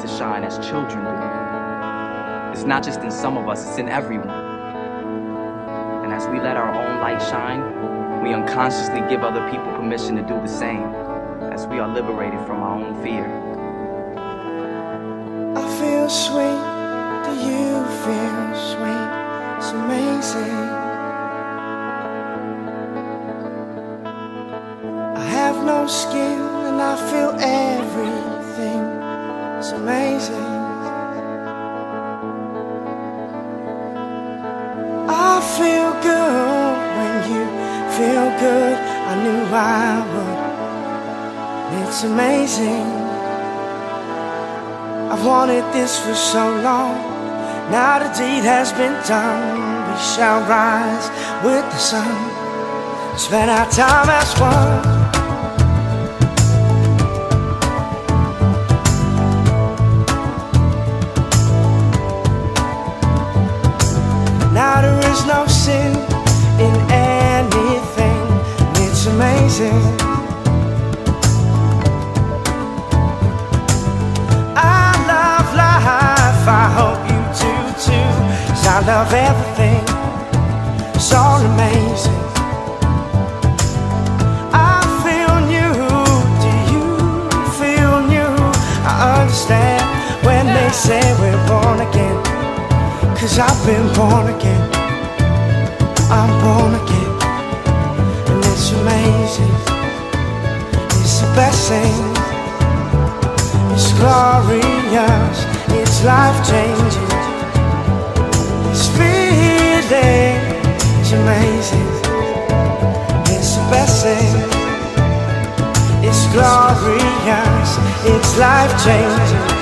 to shine as children do. It's not just in some of us, it's in everyone. And as we let our own light shine, we unconsciously give other people permission to do the same as we are liberated from our own fear. I feel sweet, do you feel sweet? It's amazing. I have no skin and I feel everything. I feel good when you feel good. I knew I would. It's amazing. I've wanted this for so long. Now the deed has been done. We shall rise with the sun. Spend our time as one. Now there is no sin in anything. It's amazing. I love life. I hope you do too. 'Cause I love everything. It's all amazing. I feel new. Do you feel new? I understand when they say we're born again. Cause I've been born again. I'm born again. And it's amazing. It's a blessing. It's glorious. It's life changing. This feeling is amazing. It's a blessing. It's glorious. It's life changing.